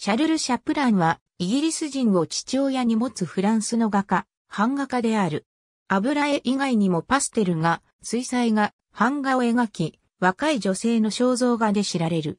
シャルル・シャプランは、イギリス人を父親に持つフランスの画家、版画家である。油絵以外にもパステル画、水彩画、版画を描き、若い女性の肖像画で知られる。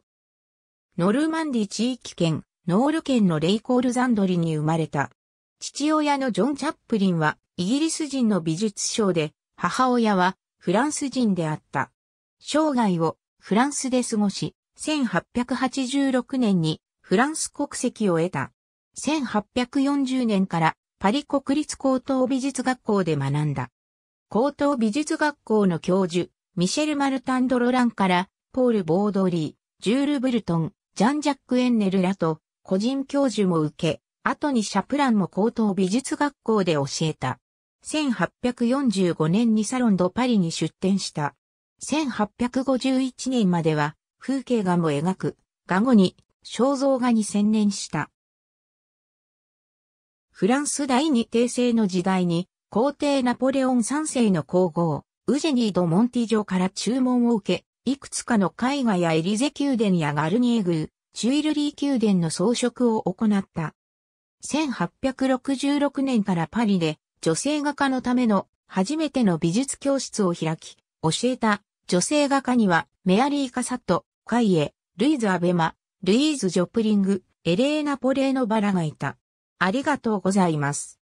ノルマンディ地域圏、ノール県のレイコールザンドリに生まれた。父親のジョン・チャップリンはイギリス人の美術商で、母親はフランス人であった。生涯をフランスで過ごし、1886年にフランス国籍を得た。1840年からパリ国立高等美術学校で学んだ。高等美術学校の教授、ミシェル・マルタンド・ロランから、ポール・ボードリー、ジュール・ブルトン、ジャン・ジャック・エンネルらと、個人教授も受け、後にシャプランも高等美術学校で教えた。1845年にサロンド・パリに出展した。1851年までは風景画も描く、画後に肖像画に専念した。フランス第二帝政の時代に皇帝ナポレオン三世の皇后、ウジェニー・ド・モンティジョから注文を受け、いくつかの絵画やエリゼ宮殿やガルニエ宮、チュイルリー宮殿の装飾を行った。1866年からパリで女性画家のための初めての美術教室を開き、教えた女性画家にはメアリー・カサット、カイエ、ルイズ・アベマ、ルイーズ・ジョプリング、エレーナ・ポレーノ・バラがいた。ありがとうございます。